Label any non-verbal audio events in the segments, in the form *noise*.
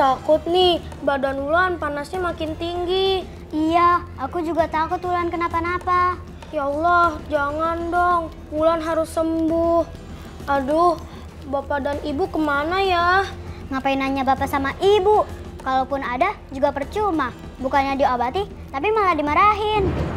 Takut nih. Badan Wulan panasnya makin tinggi. Iya, aku juga takut Wulan kenapa-napa. Ya Allah, jangan dong. Wulan harus sembuh. Aduh, bapak dan ibu ke mana ya? Ngapain nanya bapak sama ibu? Kalaupun ada, juga percuma. Bukannya diobati, tapi malah dimarahin.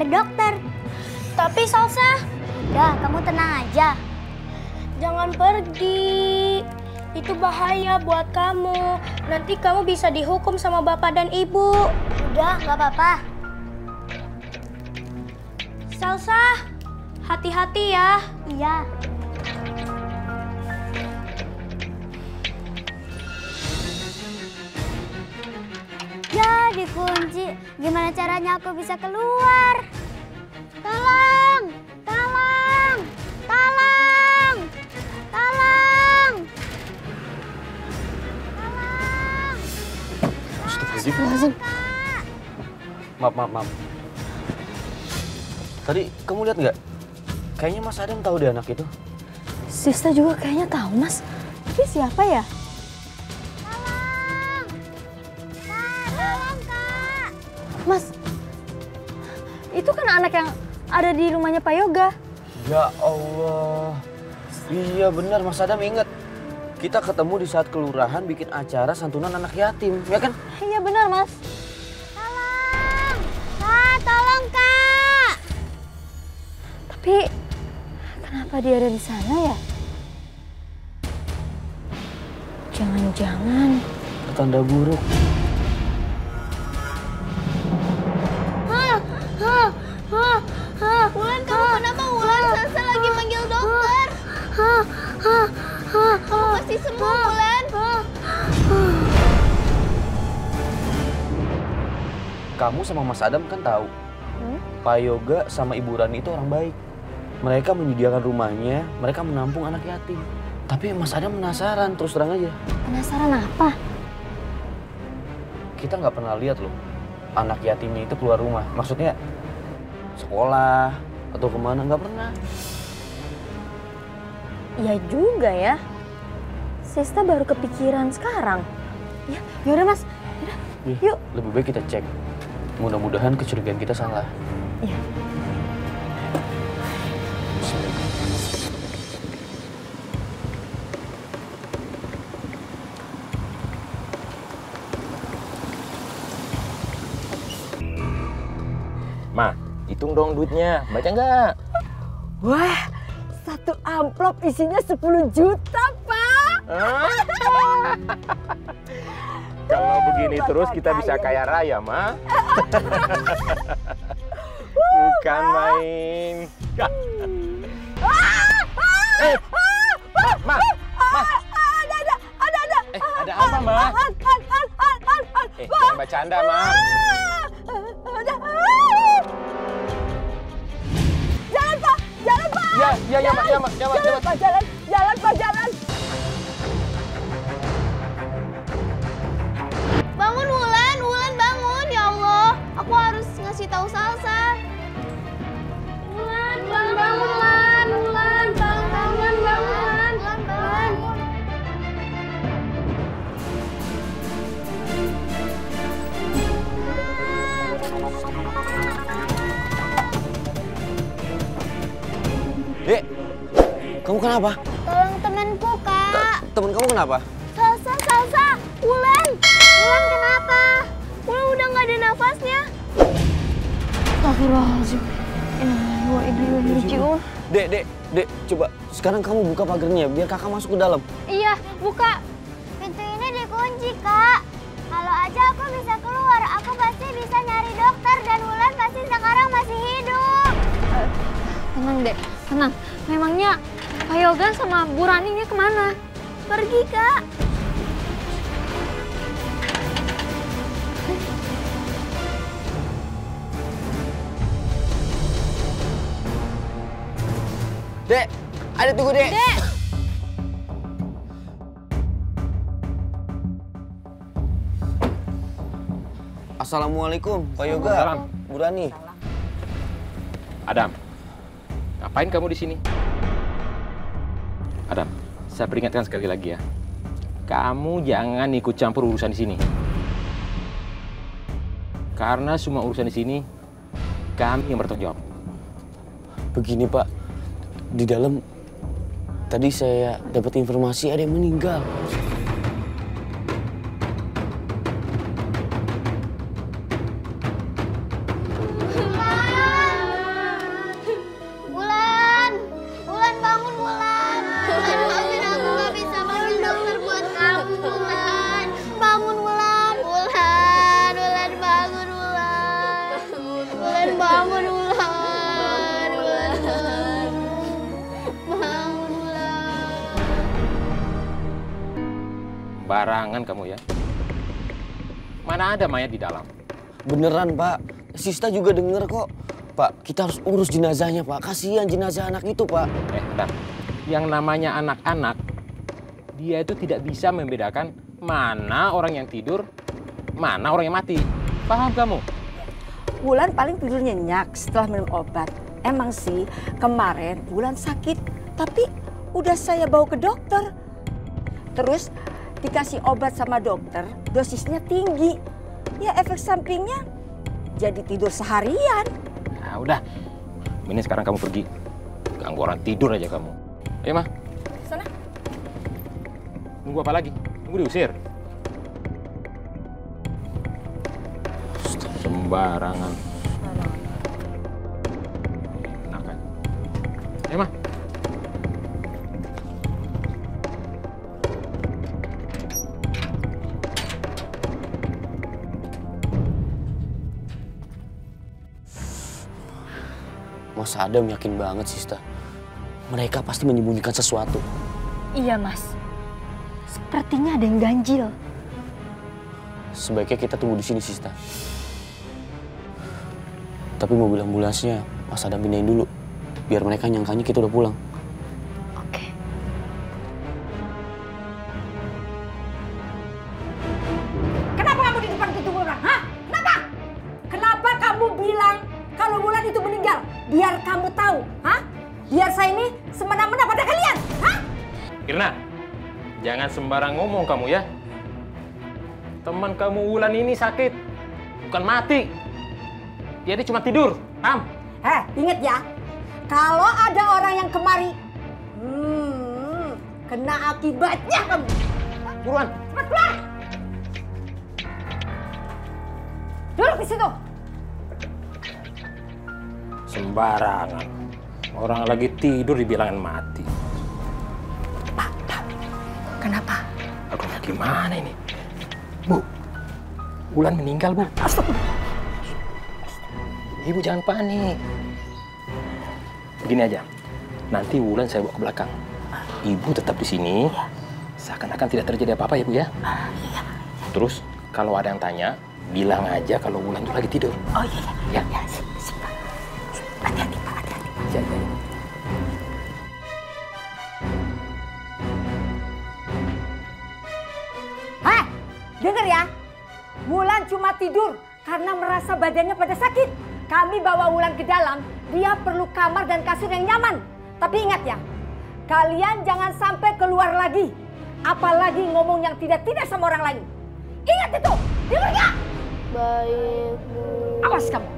Nyari dokter. Tapi Salsa, Udah, kamu tenang aja. jangan pergi. Itu bahaya buat kamu. Nanti kamu bisa dihukum sama bapak dan ibu. Udah, nggak apa-apa. Salsa, hati-hati ya. Iya. Dikunci. Gimana caranya aku bisa keluar? Tolong! Tolong! Tolong! Tolong! Tolong! Astagfirullahaladzim. Maaf, maaf, maaf. Tadi kamu lihat nggak? Kayaknya Mas Adam tahu deh anak itu. Sista juga kayaknya tahu, Mas. Tapi siapa ya? Ada di rumahnya Pak Yoga. Ya Allah. Iya benar Mas Adam ingat. Kita ketemu di saat kelurahan bikin acara santunan anak yatim, ya kan? Iya benar, Mas. Tolong! Kak, tolong, Kak! Tapi kenapa dia ada di sana ya? Jangan-jangan Tanda buruk. Wulan, kamu kenapa Wulan? Salsa lagi manggil dokter. Kamu pasti sembuh, Wulan. Kamu sama Mas Adam kan tahu. Pak Yoga sama Ibu Rani itu orang baik. Mereka menyediakan rumahnya, mereka menampung anak yatim. Tapi Mas Adam penasaran, terus terang aja. penasaran apa? Kita nggak pernah lihat loh anak yatimnya itu keluar rumah. Maksudnya sekolah atau ke mana nggak pernah. Ya juga ya. Sista baru kepikiran sekarang. Ya, yaudah Mas. Yaudah, Ih, Yuk. Lebih baik kita cek. Mudah-mudahan kecurigaan kita salah. Iya. Dong duitnya. Baca nggak? Wah, satu amplop isinya 10 juta, Pak. *laughs* Kalau begini terus kita bisa kaya raya, Ma. *laughs* Bukan main. eh, Ma, Ma. Ada, ada, ada, ada. Eh, ada apa, Ma? An. Eh, jangan bercanda, Ma. Pak. Ya, ya, ya, Ma, ya, Ma, ya, Ma, ya, Jalan. Pak, jalan. Jalan, Pak, jalan. Bangun, Wulan. Wulan, bangun. Ya Allah, aku harus ngasih tahu Salsa. Kenapa? Tolong temanku, Kak. Temen kamu kenapa? Salsa, Salsa. Wulan. Wulan kenapa? Wulan udah nggak ada nafasnya. Astagfirullahaladzim. Innalillahi Astagfirullahaladzim. Dek, dek, dek, coba sekarang kamu buka pagarnya biar kakak masuk ke dalam. Iya, buka. Pintu ini dikunci, Kak. Kalau aja aku bisa keluar, aku pasti bisa nyari dokter dan Wulan pasti sekarang masih hidup. Tenang dek, tenang. Memangnya Pak Yoga sama Bu Rani ini ke mana? Pergi, Kak. Dek, ada tunggu dek. Dek. Assalamualaikum, Pak Yoga. Salam. Bu Rani. Adam, ngapain kamu di sini? Adam, saya peringatkan sekali lagi ya. Kamu jangan ikut campur urusan di sini. Karena semua urusan di sini kami yang bertanggung jawab. Begini Pak, di dalam tadi saya dapat informasi ada yang meninggal. Mayat di dalam? Beneran Pak, Sista juga denger kok. Pak, kita harus urus jenazahnya Pak. Kasihan jenazah anak itu Pak. Eh, Adam, yang namanya anak-anak, dia itu tidak bisa membedakan mana orang yang tidur, mana orang yang mati. Paham kamu? Wulan paling tidur nyenyak setelah minum obat. Emang sih kemarin Wulan sakit, tapi udah saya bawa ke dokter. Terus dikasih obat sama dokter, dosisnya tinggi. Ya efek sampingnya jadi tidur seharian. Nah, udah. Ini sekarang kamu pergi. Ganggu orang tidur aja kamu. Ayo, mah. Sana. Nunggu apa lagi? Nunggu diusir. Sembarangan. Enak kan? Ayo, mah. Adam yakin banget Sista. Mereka pasti menyembunyikan sesuatu. Iya mas. Sepertinya ada yang ganjil. Sebaiknya kita tunggu di sini Sista. Tapi mobil ambulansnya Mas Adam pindahin dulu. Biar mereka nyangkanya kita udah pulang. Kamu Wulan ini sakit, bukan mati. Dia ini cuma tidur, paham? Heh, inget ya, kalau ada orang yang kemari, hmm, kena akibatnya kamu. Buruan. Cepat keluar! Duduk di situ. Sembarangan. Orang lagi tidur dibilangin mati. Kenapa? Aduh, gimana ini? Bu, Wulan meninggal, Bu. Ibu jangan panik. Begini aja, nanti Wulan saya bawa ke belakang. Ibu tetap di sini, seakan-akan tidak terjadi apa-apa ya, Bu ya. Terus, kalau ada yang tanya, bilang aja kalau Wulan itu lagi tidur. Oh iya, iya. Ya, badannya pada sakit. Kami bawa Wulan ke dalam, dia perlu kamar dan kasur yang nyaman. Tapi ingat ya, kalian jangan sampai keluar lagi. Apalagi ngomong yang tidak-tidak sama orang lain. Ingat itu, dengar nggak? Baik, Bu. Awas kamu.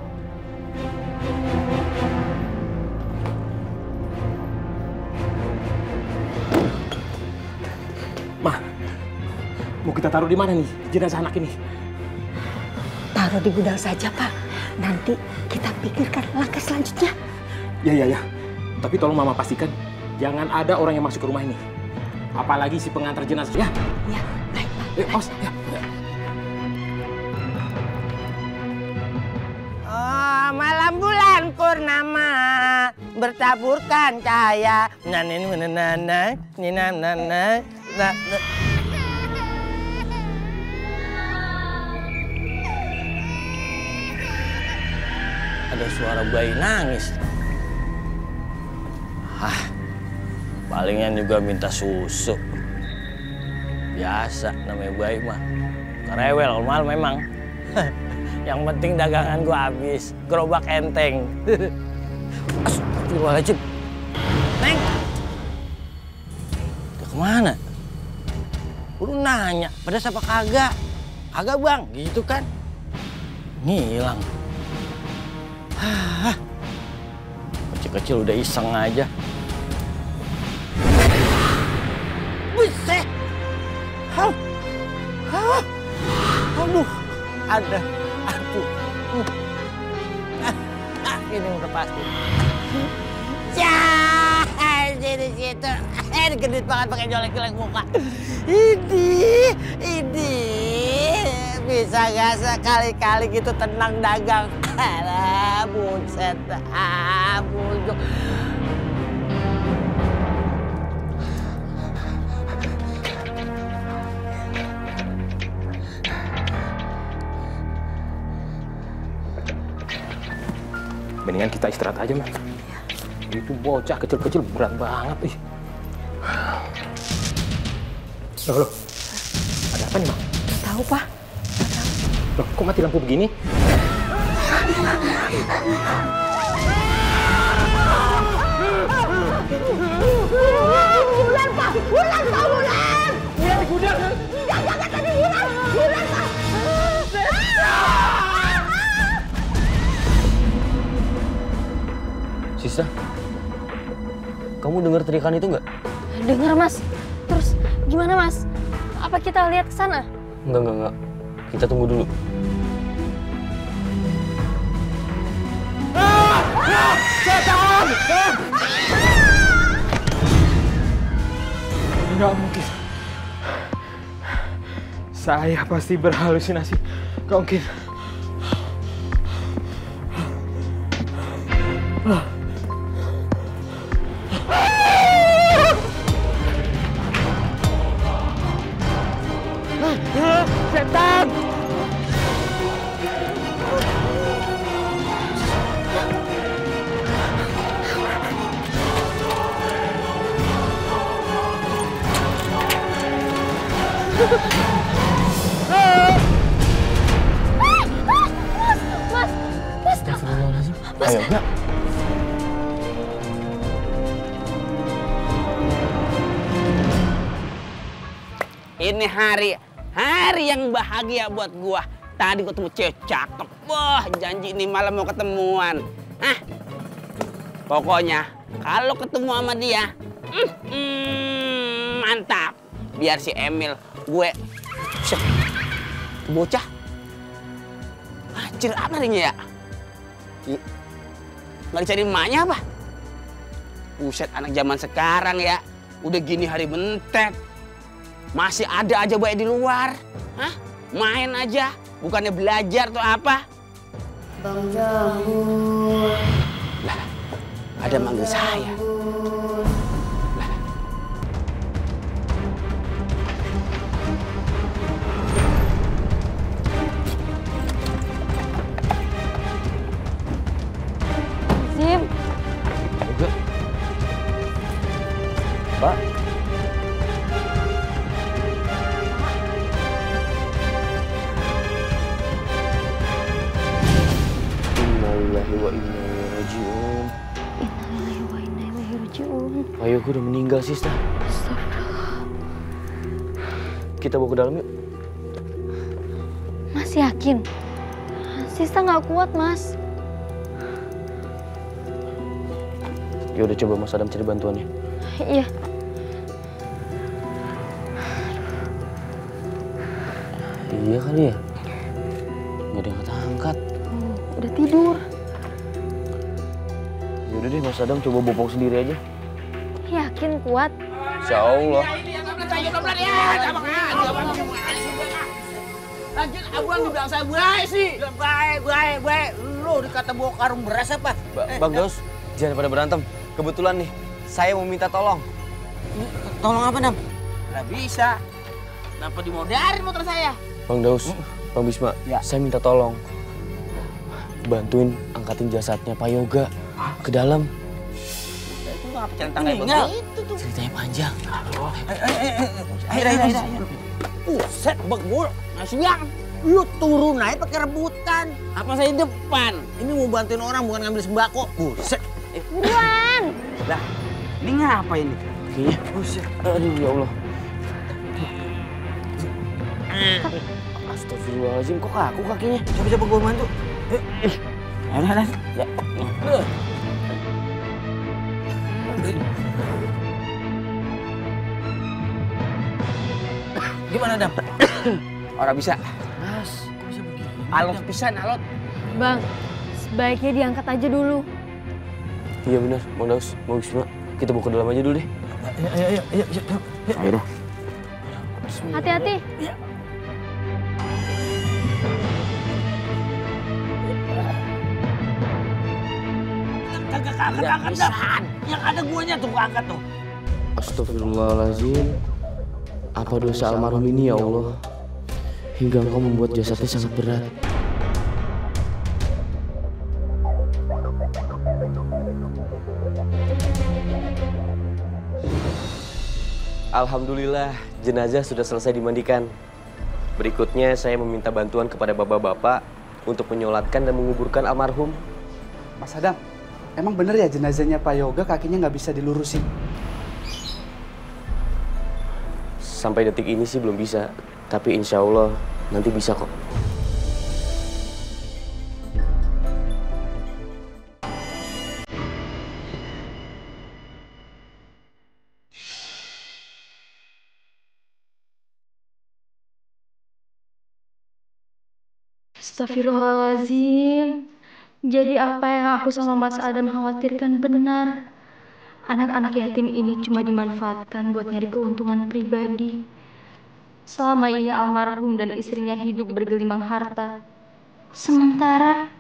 Mah, mau kita taruh di mana nih jenazah anak ini? Taruh di gudang saja, Pak. Nanti kita pikirkan langkah selanjutnya. Ya, ya, ya. Tapi tolong mama pastikan jangan ada orang yang masuk ke rumah ini. Apalagi si pengantar jenazah. Ya. Ya, baik, Eh, awas. Ya. ya. Oh, malam bulan purnama bertaburkan cahaya. Nah, ini nana. Ada suara bayi nangis. Hah, palingan juga minta susu. Biasa namanya bayi mah. Rewel mal memang. *laughs* Yang penting dagangan gua habis. Gerobak enteng. *laughs* Astagfirullahaladzim. Neng. Udah ke mana? Lu nanya, pedas apa kagak? Kagak bang, gitu kan? Ngilang. Kecil-kecil udah iseng aja. Buset. Hah. Hah. Aduh. Ada. Aduh. Uh. Ah, ini udah pasti. Ya, di situ. Eh, gendut banget pakai jolek-jolek muka. Ini, ini bisa gak sekali-kali gitu tenang dagang. *laughs* Alah, buset. Ah, bujuk. Mendingan kita istirahat aja, mah. Itu bocah kecil-kecil berat banget, ih. Loh, loh. Ada apa nih, Mak? Tahu, Pak. Loh, kok mati lampu begini? Bulan, Pak. Bulan, Pak, bulan. Bulan di gudang. Enggak, jangan tadi bulan. Bulan, Pak. Sista, kamu dengar teriakan itu nggak? Dengar mas. Terus gimana mas? Apa kita lihat ke sana? Enggak, enggak, enggak. Kita tunggu dulu. Nggak mungkin. Saya pasti berhalusinasi. Nggak mungkin. Hari yang bahagia buat gua. Tadi gua ketemu cewek cakep. Wah, janji ini malam mau ketemuan. Hah? Pokoknya kalau ketemu sama dia, mm, mm, mantap. Biar si Emil gue bocah. Anjir, apa nih ya? Nggak dicari emaknya apa? Buset, anak zaman sekarang ya. Udah gini hari mentet. Masih ada aja baik di luar. Hah? Main aja. Bukannya belajar atau apa? Bang Jambul. Lah, ada manggil saya. Lah. Sim, Enggak. Pak. Innalillahi wa inna ilaihi rajiun. Innalillahi wa inna ilaihi rajiun. Ayo, gue udah meninggal, Sista. Kita bawa ke dalam yuk. Mas yakin? Sista nggak kuat mas. Ya udah coba Mas Adam cari bantuannya. Iya. Iya kali ya. Gak ada yang angkat. Oh, udah tidur. Ya Yaudah deh Mas Adam coba bopong sendiri aja. Yakin kuat? Insya Allah. Lanjut abang dibilang saya baik sih. Baik, baik, baik. Lu dikata bawa karung beras apa? Ba- Bang Daus, jangan pada berantem. Kebetulan nih, saya mau minta tolong. Tolong apa, Nam? Nggak bisa. Kenapa dimodarin motor saya? Bang Daus, Bang Bisma, Ya. saya minta tolong. Bantuin angkatin jasadnya Pak Yoga ke dalam. Itu kayak begitu tuh? Ceritanya panjang. Ayo, ayo, ayo. Buset, begul. Masih yang. Lu turun aja pakai rebutan. Apa saya di depan? Ini mau bantuin orang bukan ngambil sembako. Buset. Buruan! Lah, ini ngapa ini? Kayaknya. Buset. Aduh ya Allah. Astagfirullahaladzim, kok kaku kakinya? Coba coba gue bantu. Eh, Ayo, ayo, ayo. Ya. Eh. Gimana, Dam? *coughs* Orang bisa. Mas, kok bisa begini? Alot pisan, alot. Bang, sebaiknya diangkat aja dulu. Iya benar, Bang Daus, Bang Bisma. Kita bawa ke dalam aja dulu deh. Ayo, ayo, ayo, ayo, ayo. Ayo dah. Hati-hati. Kagak kagak angkat dah. Yang ada guanya tuh angkat tuh. Astagfirullahaladzim. Apa dosa almarhum ini ya Allah? Hingga engkau membuat jasadnya sangat berat. Alhamdulillah, jenazah sudah selesai dimandikan. Berikutnya saya meminta bantuan kepada bapak-bapak untuk menyolatkan dan menguburkan almarhum. Mas Adam, emang bener ya jenazahnya Pak Yoga kakinya nggak bisa dilurusin? Sampai detik ini sih belum bisa, tapi insya Allah nanti bisa kok. Astagfirullahaladzim. Jadi apa yang aku sama Mas Adam khawatirkan benar. Anak-anak yatim ini cuma dimanfaatkan buat nyari keuntungan pribadi. Selama ini almarhum dan istrinya hidup bergelimang harta. Sementara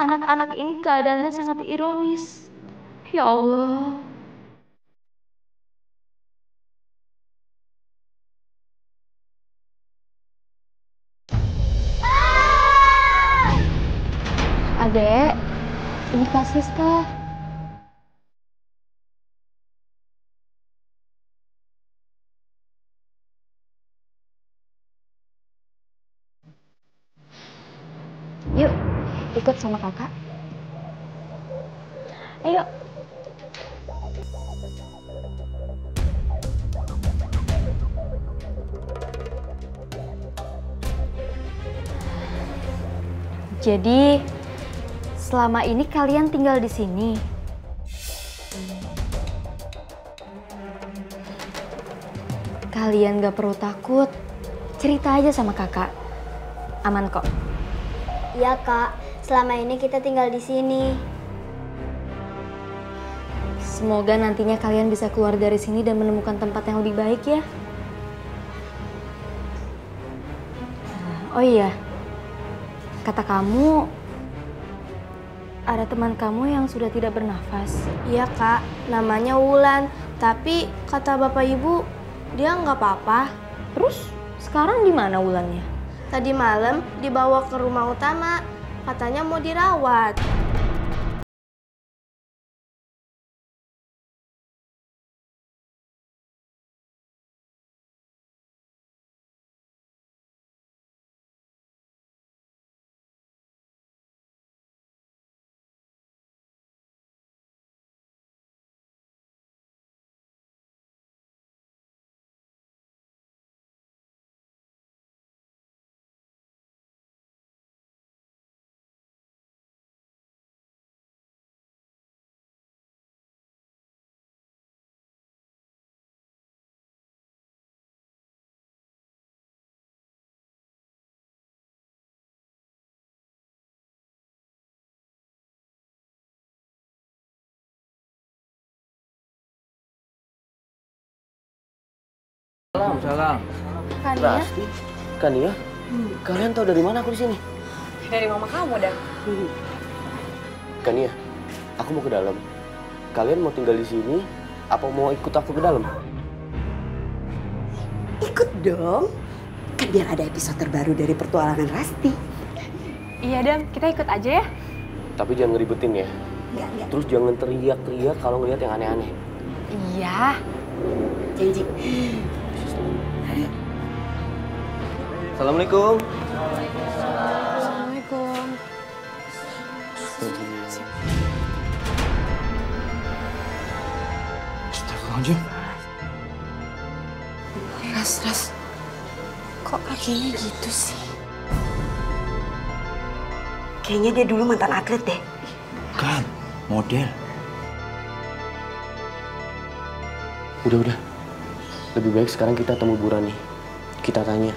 anak-anak ini keadaannya sangat ironis. Ya Allah. Adek, ini Kak Siska. Yuk, ikut sama kakak. Ayo. Jadi, selama ini kalian tinggal di sini. Kalian gak perlu takut. Cerita aja sama kakak. Aman kok. Iya kak, selama ini kita tinggal di sini. Semoga nantinya kalian bisa keluar dari sini dan menemukan tempat yang lebih baik ya. Oh iya, kata kamu ada teman kamu yang sudah tidak bernafas. Iya kak, namanya Wulan. Tapi kata bapak ibu, dia nggak apa-apa. Terus sekarang di mana Wulannya? Tadi malam dibawa ke rumah utama, katanya mau dirawat. Salam. Salam. Kania, Rasti. Kania, kalian tahu dari mana aku di sini? dari mama kamu dah. Kania, aku mau ke dalam. Kalian mau tinggal di sini? Apa mau ikut aku ke dalam? Ikut dong. Kan biar ada episode terbaru dari pertualangan Rasti. Iya, Dam. Kita ikut aja ya. Tapi jangan ngeribetin ya. Enggak, enggak. Terus jangan teriak-teriak kalau ngeliat yang aneh-aneh. Iya. Janji. Assalamualaikum. Assalamualaikum. Astagfirullahaladzim. Ras, Ras. Kok kakinya gitu sih? Kayaknya dia dulu mantan atlet deh. Kan, model. Udah, udah. Lebih baik sekarang kita temu Bu Rani. Kita tanya,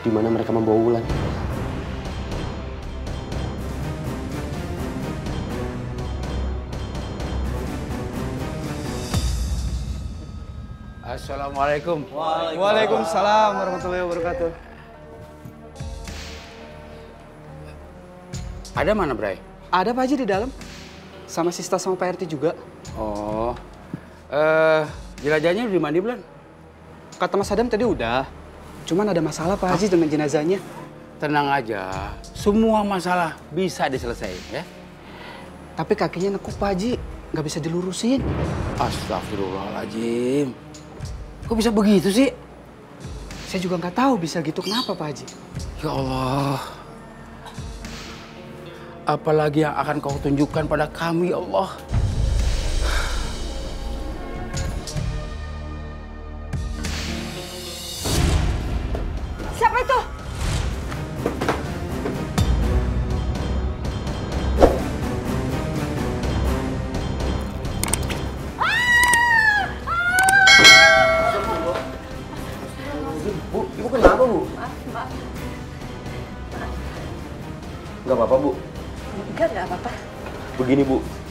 di mana mereka membawa Wulan. Assalamualaikum. Waalaikumsalam warahmatullahi wabarakatuh. Ada mana, Bray? Ada Pak Haji di dalam? Sama Sista sama Pak RT juga. Oh, eh jelajahnya udah mandi belum? Kata Mas Adam tadi udah. Cuman ada masalah Pak Haji dengan jenazahnya. Tenang aja, semua masalah bisa diselesaikan ya. Tapi kakinya nekuk Pak Haji. Nggak bisa dilurusin. Astagfirullahaladzim. Kok bisa begitu sih? Saya juga nggak tahu bisa gitu kenapa Pak Haji. Ya Allah. Apalagi yang akan kau tunjukkan pada kami, ya Allah.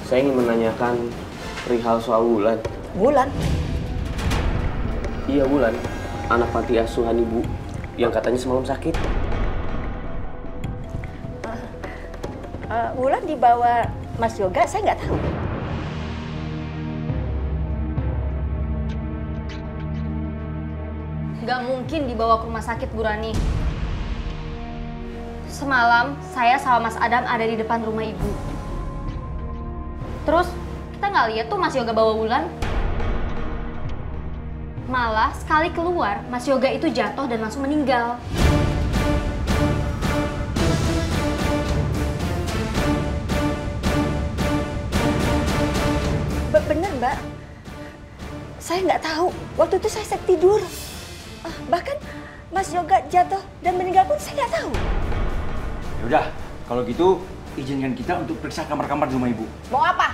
Saya ingin menanyakan perihal soal Wulan. Bulan. Iya Wulan, anak panti asuhan ibu yang katanya semalam sakit. Uh, Wulan dibawa Mas Yoga, saya nggak tahu. Gak mungkin dibawa ke rumah sakit, Bu Rani. Semalam, saya sama Mas Adam ada di depan rumah ibu. Terus, kita nggak lihat tuh Mas Yoga bawa Wulan. Malah, sekali keluar, Mas Yoga itu jatuh dan langsung meninggal. Be- Bener, Mbak. Saya nggak tahu. Waktu itu saya sedang tidur. Ah, bahkan Mas Yoga jatuh dan meninggal pun saya nggak tahu. Ya udah, kalau gitu izinkan kita untuk periksa kamar-kamar di rumah ibu. Mau apa?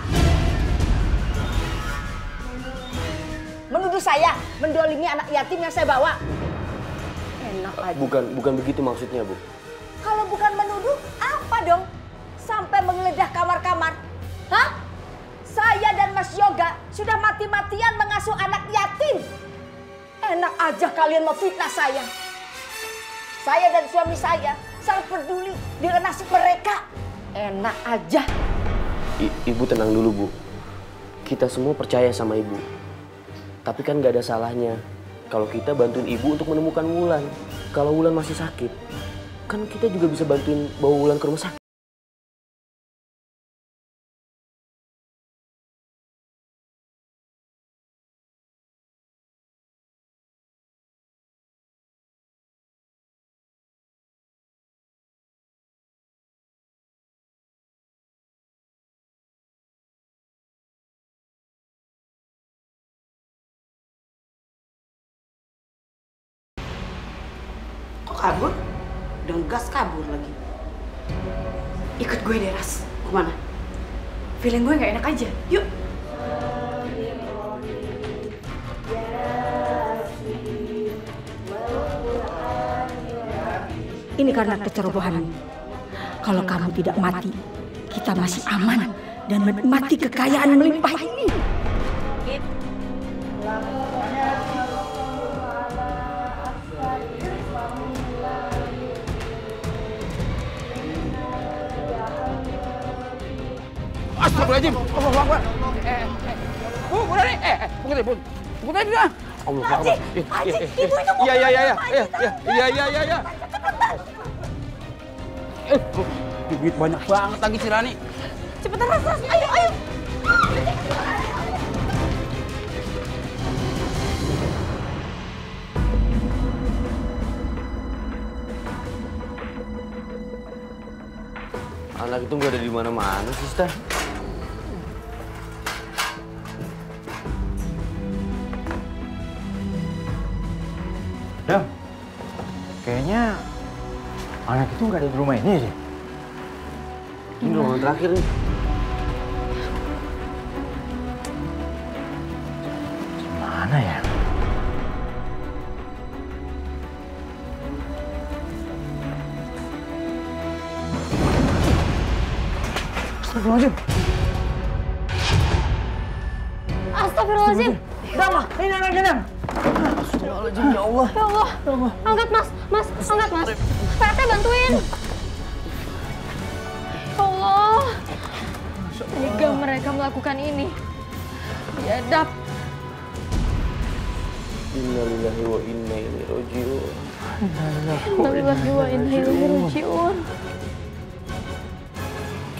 Menuduh saya mendolimi anak yatim yang saya bawa. Enak aja. Bukan, bukan begitu maksudnya bu. Kalau bukan menuduh, apa dong? Sampai menggeledah kamar-kamar. Hah? Saya dan Mas Yoga sudah mati-matian mengasuh anak yatim. Enak aja kalian mau fitnah saya. Saya dan suami saya sangat peduli dengan nasib mereka. Enak aja. I- ibu tenang dulu bu. Kita semua percaya sama ibu. Tapi kan nggak ada salahnya kalau kita bantuin ibu untuk menemukan Wulan. Kalau Wulan masih sakit, kan kita juga bisa bantuin bawa Wulan ke rumah sakit. Udah gas kabur lagi. Ikut gue deh, Ras. Ke mana? Feeling gue nggak enak aja. Yuk. Ini karena kecerobohanmu. Kalau kamu tidak mati, kita masih aman dan menikmati kekayaan melimpah ini. Astagfirullahaladzim. Allah Akbar. Eh, eh, eh. Bu, Bu Rani. Eh, eh, Bu, Bu. Bu tadi dah. Allah Akbar. Iya, iya, iya, iya. Iya, iya, iya, iya, iya, iya. Eh, duit banyak banget lagi si Rani. Cepetan Ras, Ras. Ayo, ayo. Anak itu nggak ada di mana-mana, Sista. Ada di rumah ini deh. Ini ruangan terakhir nih. Mana ya? Astagfirullahaladzim.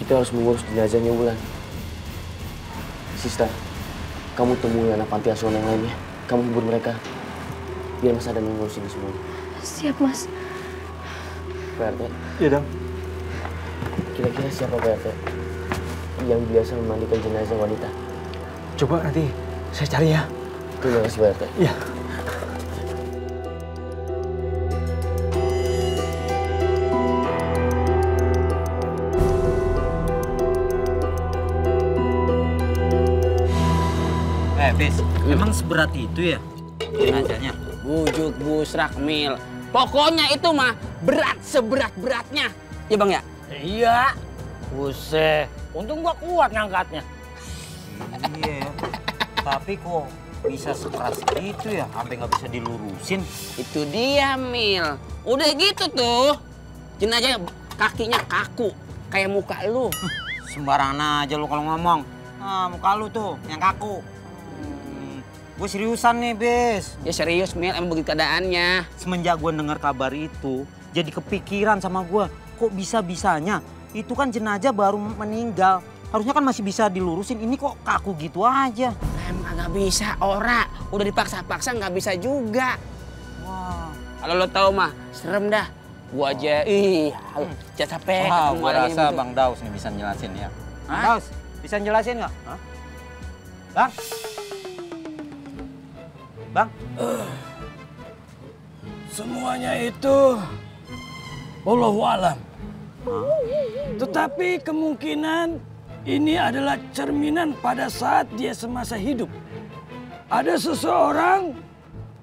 Kita harus mengurus jenazahnya Wulan. Sista, kamu temui anak panti asuhan yang lainnya. Kamu hibur mereka. Biar Mas Adam mengurus ini semua. Siap mas. PRT, Iya, Dam. kira-kira siapa PRT yang biasa memandikan jenazah wanita? Coba nanti saya cari ya. Terima kasih PRT. Iya. Eh, Bis, emang seberat itu ya jenazahnya? Bujuk busrak mil. Pokoknya itu mah berat seberat-beratnya. Ya bang ya? Iya. Buset, untung gua kuat ngangkatnya. Iya, tapi kok bisa sekeras gitu ya, sampai nggak bisa dilurusin. Itu dia mil. Udah gitu tuh. Jenazahnya kakinya kaku. Kayak muka lu. Sembarangan aja lu kalau ngomong. Nah, muka lu tuh yang kaku. Hmm, gue seriusan nih, Bis. Ya serius mil, emang begitu keadaannya. Semenjak gue dengar kabar itu, jadi kepikiran sama gue. Kok bisa-bisanya? Itu kan jenazah baru meninggal. Harusnya kan masih bisa dilurusin. Ini kok kaku gitu aja. Emang nggak bisa, ora. Udah dipaksa-paksa nggak bisa juga. Wah. Kalau lo tahu mah, serem dah. Gua aja, ih, jangan capek. Wah, lagi rasa gitu. Bang Daus nih bisa jelasin ya. Hah? Daus, bisa jelasin nggak? Hah? Bang? Bang? Semuanya itu Wallahu alam. Tetapi kemungkinan ini adalah cerminan pada saat dia semasa hidup. Ada seseorang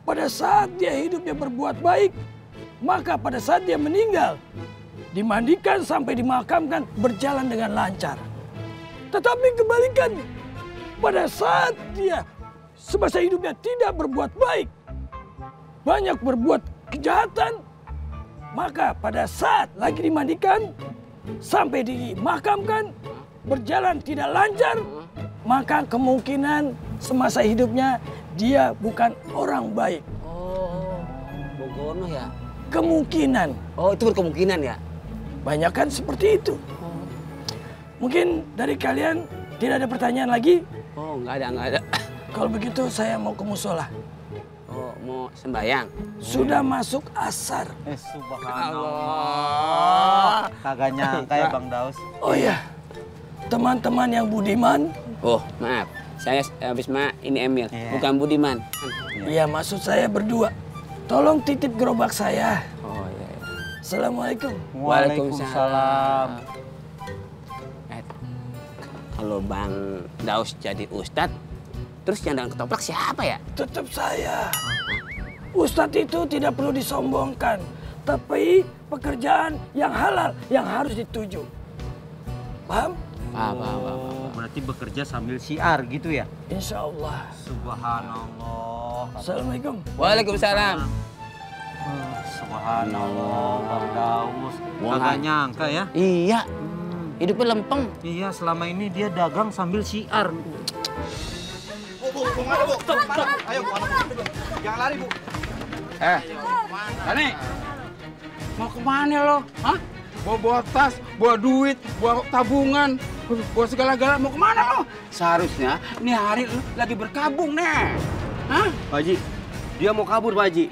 pada saat dia hidupnya berbuat baik, maka pada saat dia meninggal, dimandikan sampai dimakamkan berjalan dengan lancar. Tetapi kebalikannya, pada saat dia semasa hidupnya tidak berbuat baik, banyak berbuat kejahatan, maka pada saat lagi dimandikan sampai dimakamkan berjalan tidak lancar, maka kemungkinan semasa hidupnya dia bukan orang baik. Oh, Bogono ya? Kemungkinan. Oh, itu berkemungkinan ya? Banyak kan seperti itu. Mungkin dari kalian tidak ada pertanyaan lagi? Oh, nggak ada, nggak ada. Kalau begitu saya mau ke musola. Oh, mau sembayang? Sudah masuk asar. Eh, subhanallah. Kagak nyangka ya Bang Daus. Oh iya, teman-teman yang budiman. Oh, maaf. Saya habis ma ini Emil, bukan Budiman. Iya, maksud saya berdua. Tolong titip gerobak saya. Oh iya. iya. Assalamualaikum. Waalaikumsalam. Eh, kalau Bang Daus jadi ustadz, terus yang dalam ketoprak siapa ya? Tetap saya. Ustadz itu tidak perlu disombongkan, tapi pekerjaan yang halal yang harus dituju. Paham? Paham, paham, paham. Oh, berarti bekerja sambil siar gitu ya? Insya Allah. Subhanallah. Assalamualaikum. Waalaikumsalam. Subhanallah, Bang Daus. Wah. Kagak nyangka ya? Iya. Hidupnya lempeng. Iya, selama ini dia dagang sambil siar. Bu, bu? Ayo, Jangan lari, Bu. Eh, Tani, mau ke mana lo? Hah? Bawa bawa tas, bawa duit, bawa tabungan, bawa segala-gala. Mau ke mana lo? Seharusnya ini hari lu lagi berkabung nih. Hah? Pak Haji, dia mau kabur Pak Haji.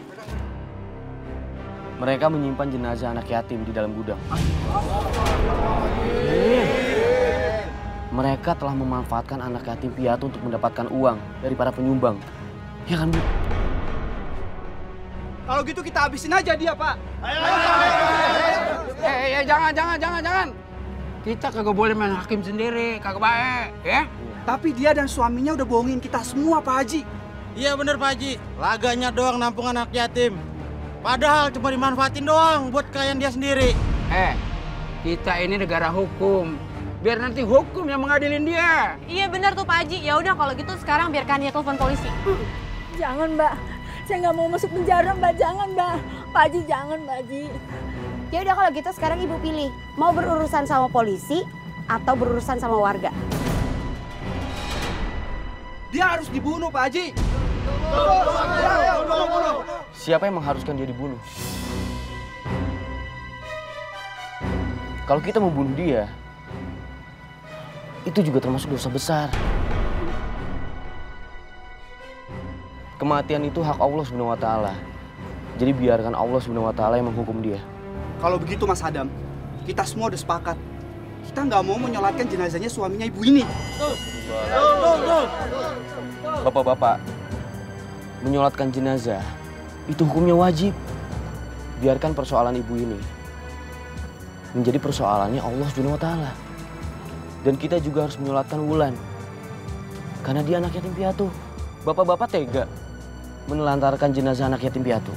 Mereka menyimpan jenazah anak yatim di dalam gudang. Mereka telah memanfaatkan anak yatim piatu untuk mendapatkan uang dari para penyumbang. Ya kan, Bu? Kalau gitu kita habisin aja dia, Pak. Eh, eh, eh, jangan, jangan, jangan, jangan. Kita kagak boleh main hakim sendiri, kagak baik, ya? Tapi dia dan suaminya udah bohongin kita semua, Pak Haji. Iya bener Pak Haji, laganya doang nampung anak yatim. Padahal cuma dimanfaatin doang buat kalian dia sendiri. Eh, kita ini negara hukum. Biar nanti hukum yang mengadilin dia. Iya benar tuh Pak Haji. Ya udah kalau gitu sekarang biarkan dia telepon polisi. Jangan Mbak, saya nggak mau masuk penjara Mbak, jangan Mbak. Pak Haji jangan Mbak Haji. Ya udah kalau gitu sekarang ibu pilih mau berurusan sama polisi atau berurusan sama warga. Dia harus dibunuh, Pak Haji. Siapa yang mengharuskan dia dibunuh? Kalau kita mau bunuh dia, itu juga termasuk dosa besar. Kematian itu hak Allah Subhanahu wa taala. Jadi biarkan Allah Subhanahu wa taala yang menghukum dia. Kalau begitu Mas Adam, kita semua udah sepakat. Kita nggak mau menyolatkan jenazahnya suaminya ibu ini. Bapak-bapak, menyolatkan jenazah itu hukumnya wajib. Biarkan persoalan ibu ini menjadi persoalannya Allah Subhanahu wa taala. Dan kita juga harus menyolatkan Wulan. Karena dia anak yatim piatu. Bapak-bapak tega menelantarkan jenazah anak yatim piatu.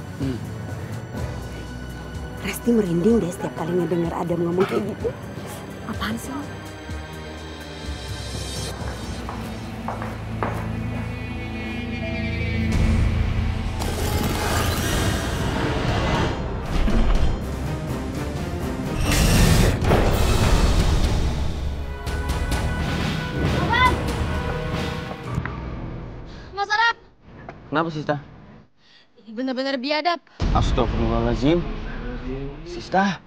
Resti merinding deh setiap kali ngedenger Adam ngomong kayak gitu. Apaan sih? Kenapa Sista? bener-bener biadab. Astagfirullahaladzim. Sista,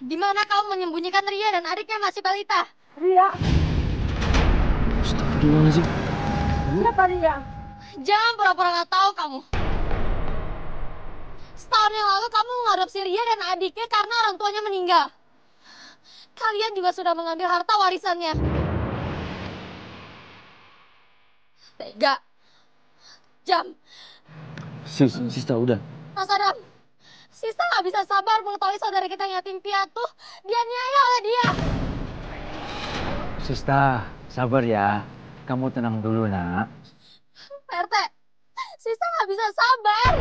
Di mana kau menyembunyikan Ria dan adiknya masih balita? Ria, Astagfirullahaladzim. siapa Ria? Jangan pura-pura nggak tahu kamu. Setahun yang lalu kamu mengadopsi Ria dan adiknya karena orang tuanya meninggal. Kalian juga sudah mengambil harta warisannya. Tega. Jam. Sis, Sista udah. Mas Adam, Sista nggak bisa sabar mengetahui saudara kita yang yatim piatu dianiaya oleh dia. Sista, sabar ya. Kamu tenang dulu, nak. PRT, Sista nggak bisa sabar.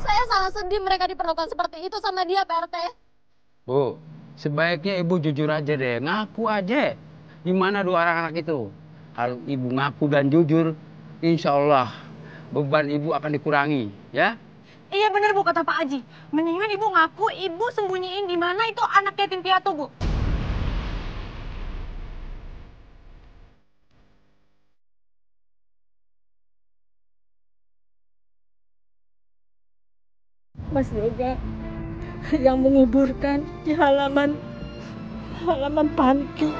Saya sangat sedih mereka diperlakukan seperti itu sama dia, PRT. Bu, sebaiknya ibu jujur aja deh, ngaku aja. Gimana dua anak-anak itu? Kalau ibu ngaku dan jujur, insya Allah beban ibu akan dikurangi, ya? Iya benar Bu kata Pak Haji. Mendingan Ibu ngaku Ibu sembunyiin di mana itu anak yatim piatu, Bu. Mas Yoga yang menguburkan di halaman halaman panti.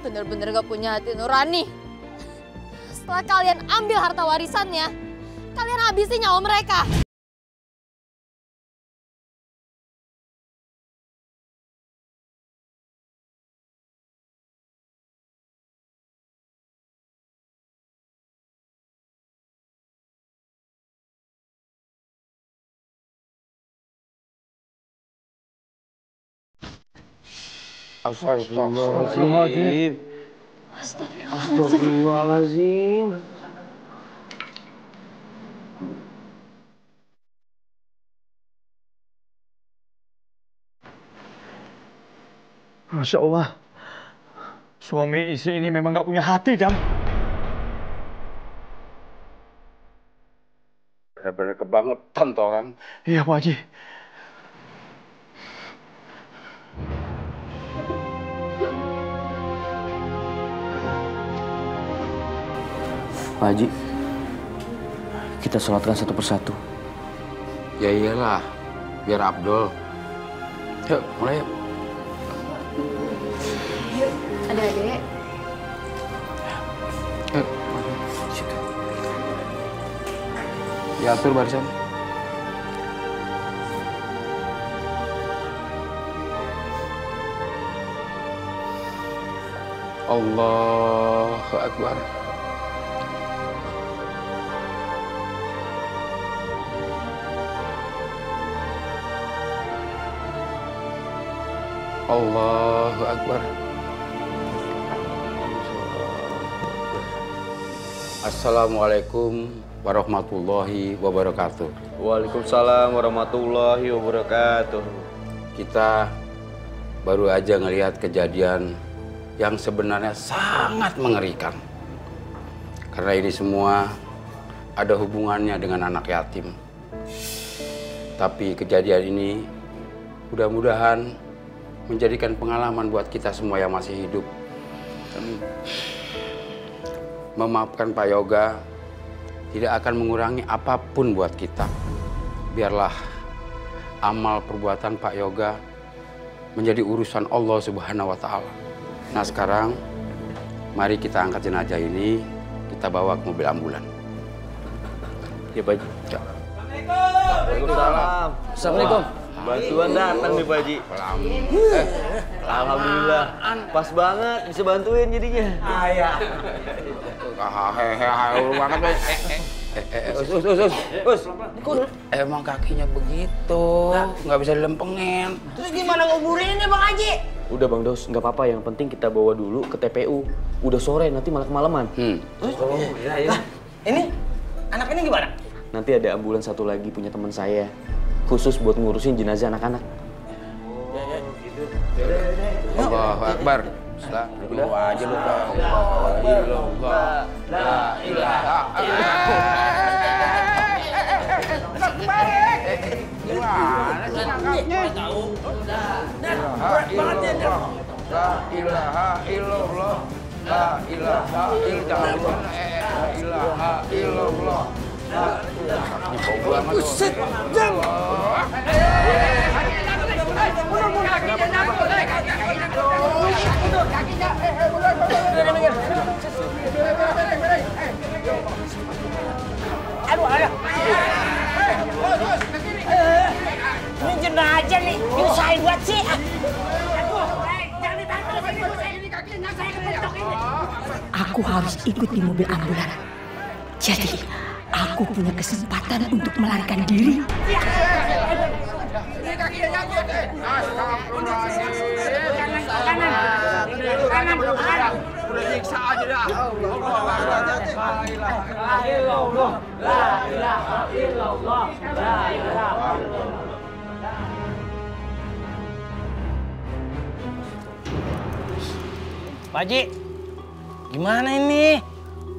Bener-bener gak punya hati nurani. Setelah kalian ambil harta warisannya, kalian habisi nyawa mereka. Astagfirullahaladzim. Astagfirullahaladzim. Masya Allah. Suami istri ini memang gak punya hati, Dam. Benar-benar kebangetan orang. Iya, Pak Haji. Pak Haji, kita sholatkan satu persatu. Ya iyalah, biar Abdul. Yuk, mulai yuk. Adik-adik, Yuk. Situ. Diatur barisan. Allahu Akbar. Allahu Akbar. Assalamualaikum warahmatullahi wabarakatuh. Waalaikumsalam warahmatullahi wabarakatuh. Kita baru aja ngelihat kejadian yang sebenarnya sangat mengerikan. Karena ini semua ada hubungannya dengan anak yatim. Tapi kejadian ini mudah-mudahan menjadikan pengalaman buat kita semua yang masih hidup. Dan memaafkan Pak Yoga tidak akan mengurangi apa pun buat kita. Biarlah amal perbuatan Pak Yoga menjadi urusan Allah Subhanahu wa taala. Nah, sekarang mari kita angkat jenazah ini, kita bawa ke mobil ambulan. Ya, Pak Haji. Ya. Waalaikumsalam. Assalamualaikum. Bantuan datang nih Pak Haji. Eh, Alhamdulillah. Pas banget bisa bantuin jadinya. Ayah. Hehehe, lu banget, Bay. Eh, eh, eh, eh, us, us, us, us, us. Emang kakinya begitu, nggak bisa dilempengin. Terus gimana nguburinnya Bang Haji? Udah Bang Dos, nggak apa-apa. Yang penting kita bawa dulu ke TPU. Udah sore, nanti malah kemalaman. Hmm. Oh, iya, iya. Ini anak ini gimana? Nanti ada ambulan satu lagi punya teman saya. Khusus buat ngurusin jenazah anak-anak. Allahu Akbar. Aja lu kak. Allah, la ilaha Gimana sih ngangkatnya? Berat banget ya. La ilaha illallah. La ilaha illallah. Jangan lupa. La ilaha illallah. Buset, jam. Aduh, aduh. Ini jenazah nih, nyusahin buat sih. Aku harus ikut di mobil ambulan. Jadi, aku punya kesempatan untuk melarikan diri. Pak Haji, gimana ini?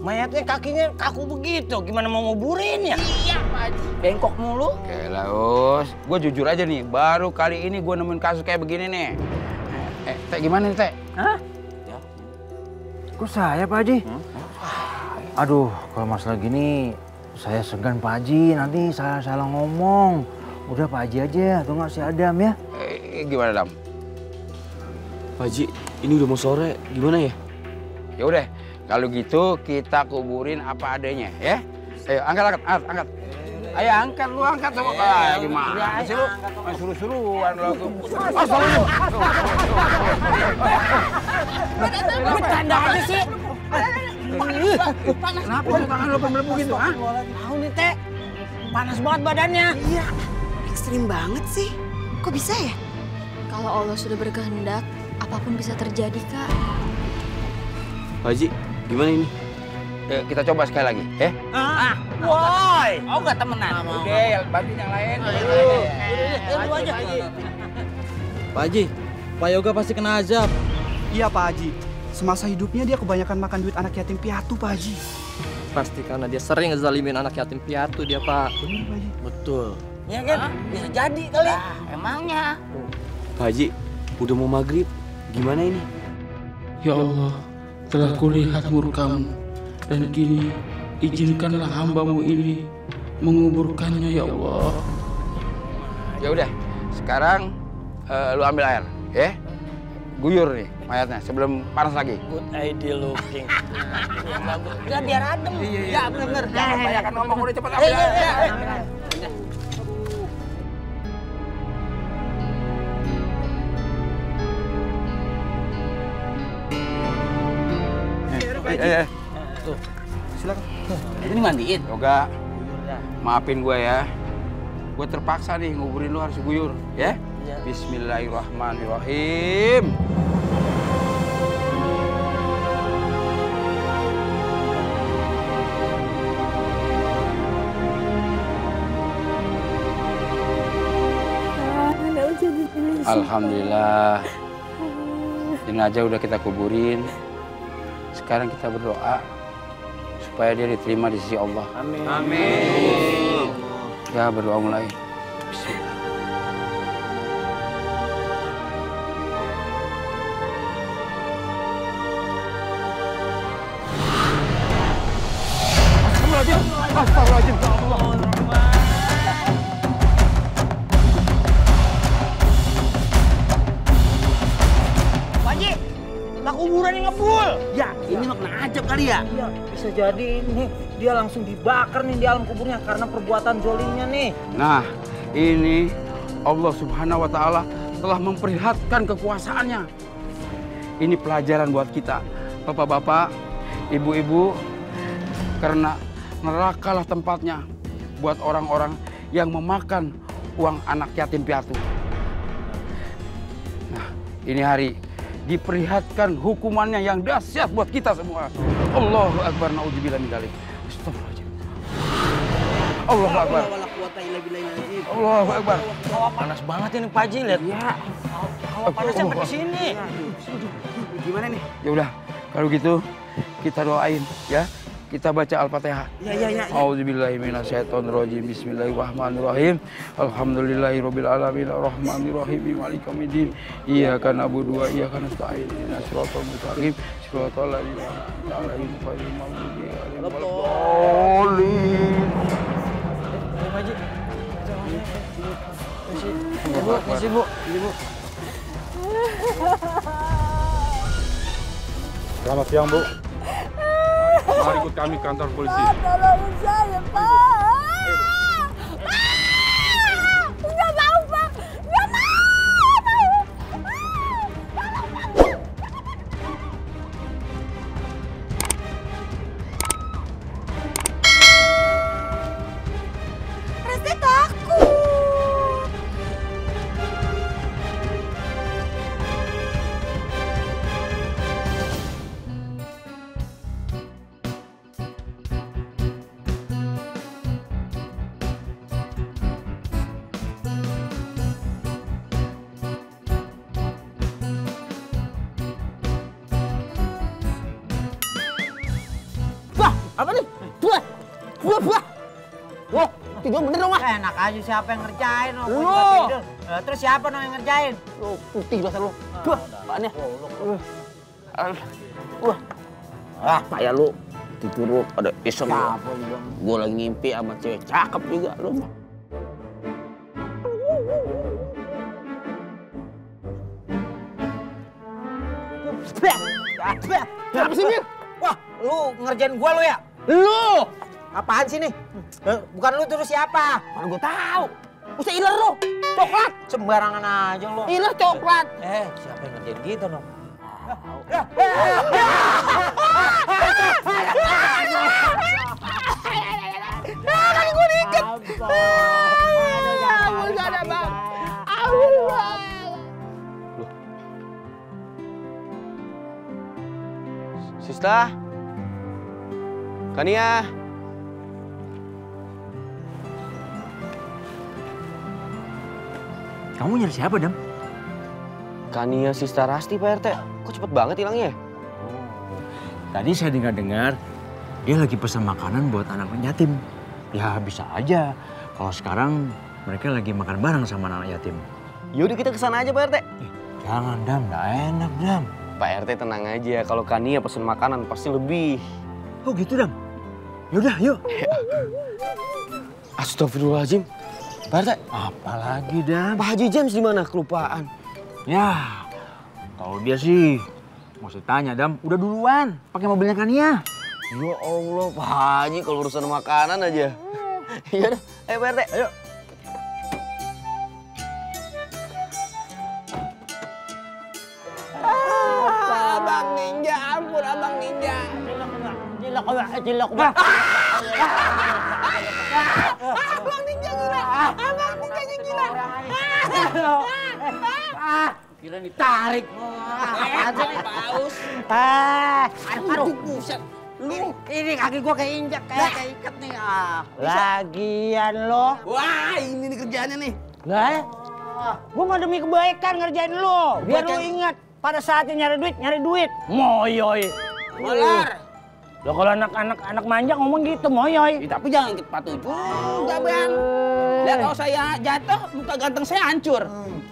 Mayatnya kakinya kaku begitu, gimana mau nguburin ya? Iya, Pak Haji. Bengkok mulu. Oke lah, Us. Gue jujur aja nih, baru kali ini gue nemuin kasus kayak begini nih. Eh, Teh gimana nih, Teh? Hah? Kok saya, Pak Haji? Aduh, kalau masalah gini saya segan Pak Haji, nanti salah salah ngomong. Udah Pak Haji aja, atau nggak si Adam ya? Eh, gimana, Dam? Pak Haji, ini udah mau sore. Gimana ya? Ya udah, kalau gitu kita kuburin apa adanya, ya. Ayo, angkat, angkat, angkat, angkat. Ayo angkat, lu angkat sama ah, gimana sih lu? Main suruh-suruan lu aku. Salah lu. Bercanda aja sih. Kenapa sih tangan lu melepuh gitu, ah? Tahu nih, Teh. Panas banget badannya. Iya, ekstrim banget sih. Kok bisa ya? kalau Allah sudah berkehendak, apa pun bisa terjadi, Kak. Pak Haji, gimana ini? Eh, kita coba sekali lagi, ya. Ah, woi. Oh, nggak temenan. Udah, bantuin yang lain. Lu aja. Pak Haji, Pak Yoga pasti kena azab. Iya Pak Haji. Semasa hidupnya dia kebanyakan makan duit anak yatim piatu Pak Haji. Pasti karena dia sering ngezalimin anak yatim piatu dia, Pak. Betul. Ya kan? Bisa jadi kali. emangnya. Pak Haji, udah mau maghrib. Gimana ini? Ya Allah, telah kulihat murkamu, dan kini izinkanlah hambamu ini menguburkannya ya Allah. Ya udah, sekarang eh, lu ambil air, ya. Guyur nih mayatnya sebelum panas lagi. Good idea looking. Ya biar adem. Iya, iya. Ya bener. Jangan kebanyakan ngomong, udah cepet ambil Iya, air. Iya, iya. Eh, eh, eh. Tuh, silakan. Ini mandiin? Yoga, maafin gue ya. Gue terpaksa nih nguburin lu harus guyur, ya? Bismillahirrahmanirrahim. Alhamdulillah. Jenazah udah kita kuburin. Sekarang kita berdoa supaya dia diterima di sisi Allah. Amin. Amin. Ya berdoa mulai. Bismillah. Kali ya. Iya, bisa jadi ini dia langsung dibakar nih di alam kuburnya karena perbuatan zolimnya nih. Nah, ini Allah Subhanahu wa taala telah memperlihatkan kekuasaannya. Ini pelajaran buat kita, Bapak-bapak, Ibu-ibu, karena nerakalah tempatnya buat orang-orang yang memakan uang anak yatim piatu. Nah, ini hari diperlihatkan hukumannya yang dahsyat buat kita semua. Allahu akbar naudzubillah min dzalik. Astagfirullahaladzim. Allahu akbar. Allahu akbar. Hawa panas banget ini Pak Haji, lihat. Iya. Hawa panas sampai ke sini. Gimana nih? Ya udah, kalau gitu kita doain ya. Kita baca Al-Fatihah. Iya, iya, iya. Auzubillahi minasyaitonirrajim. Bismillahirrahmanirrahim. Alhamdulillahirabbil alamin arrahmanirrahim maliki yaumiddin. Iyyaka na'budu wa iyyaka nasta'in. Ihdinas siratal mustaqim. Siratal ladzina an'amta 'alaihim ghairil maghdubi 'alaihim waladdallin. Pak Haji. Allahu Akbar. Makasih, Bu. Ini, Bu. Selamat siang, Bu. Mari ikut kami ke kantor polisi. Tolong saya, Pak. Apa nih? Buah, buah, buah. Wah, tidur bener dong, Wah. Enak aja siapa yang ngerjain, oh, Lu. Eh, Terus siapa dong yang ngerjain? Lu putih dasar lu. Buah, apaan ya? Wah. Ah, kayak lu tidur lu ada iseng Bang? Gua lagi ngimpi sama cewek cakep juga lu. Kenapa sih, Mir? Wah, lu ngerjain gua lu ya? Lu! Apaan sih nih? Eh, Bukan lu terus siapa? Mana gua tahu. Usah iler lu. Coklat. Sembarangan aja lu. Iler coklat. Eh, siapa yang ngerjain gitu dong? Kali gua diikat. Ampun, gak ada bang. Ampun, bang. Sista. Kania. Kamu nyari siapa, Dam? Kania Sista Rasti, Pak RT. Kok cepet banget hilangnya? Tadi saya dengar-dengar dia lagi pesan makanan buat anak yatim. Ya bisa aja. Kalau sekarang mereka lagi makan bareng sama anak yatim. Yaudah kita ke sana aja, Pak RT. Jangan, Dam. Nggak enak, Dam. Pak RT tenang aja. Kalau Kania pesen makanan pasti lebih. Oh gitu, Dam? Yaudah, yuk. Astagfirullahaladzim. Pak RT. Apalagi, Dam? Pak Haji James di mana? Kelupaan. Ya, kalau dia sih mau tanya, Dam, udah duluan pakai mobilnya Kania. Ya Allah, Pak Haji kalau urusan makanan aja. Iya dah, ayo Pak RT. Ayo. Cilok, cilok. Abang Ninja gila. Abang Ninja gila. Kira ditarik. Apaan sih, Paus? Ah, Aduh, buset. Lu ini kaki gua keinjak kayak keikat nih. Ah. Lagian lo. Wah, ini nih kerjaannya nih. Lah, gua mau demi kebaikan ngerjain lo. Biar lo ingat pada saatnya nyari duit, nyari duit. Moyoy. Molar. Lo kalau anak-anak anak manja ngomong gitu, moyoy. tapi jangan ikut patuh juga, Bang. Lihat kalau saya jatuh, muka ganteng saya hancur.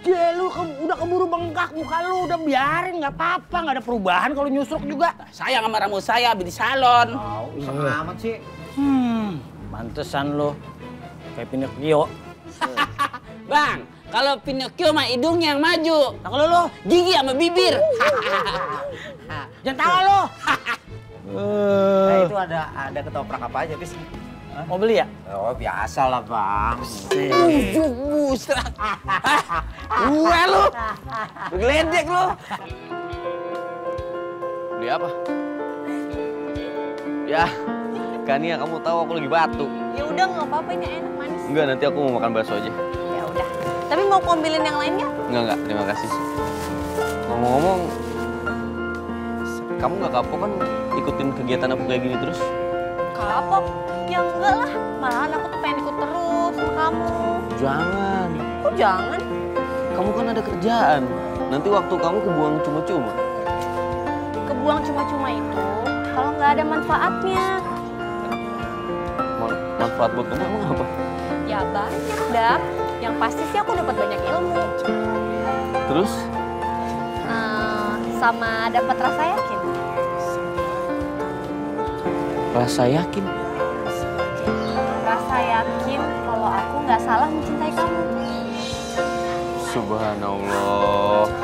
Ya lu ke- udah keburu bengkak muka lu udah biarin nggak apa-apa nggak ada perubahan kalau nyusruk juga. Sayang sama rambut saya habis di salon. Iseng amat sih. Hmm, pantesan lo kayak Pinocchio. *laughs* Bang, kalau Pinocchio mah hidungnya yang maju. Nah, kalau lo gigi sama bibir. *laughs* Jangan tawa lo. Ada ada ketoprak apa aja, Bis? Mau beli ya? Oh, biasa lah, Bang. Buset. Gue lu. Geledek lu. Beli apa? Ya, Kania kamu tahu aku lagi batuk. Ya udah nggak apa-apa ini enak manis. Enggak, nanti aku mau makan bakso aja. Ya udah. Tapi mau aku ambilin yang lainnya? Enggak, enggak, terima kasih. Ngomong-ngomong, kamu nggak kapok kan ikutin kegiatan aku kayak gini terus? Kapok? Ya enggak lah. Malahan aku tuh pengen ikut terus sama kamu. Jangan. Kok jangan? Kamu kan ada kerjaan. Nanti waktu kamu kebuang cuma-cuma. Kebuang cuma-cuma itu kalau nggak ada manfaatnya. Ma- manfaat buat kamu emang apa? Ya banyak dah. Yang pasti sih aku dapat banyak ilmu. Terus? Eh, sama dapat rasa yakin. Rasa yakin. Rasa yakin kalau aku nggak salah mencintai kamu. Subhanallah.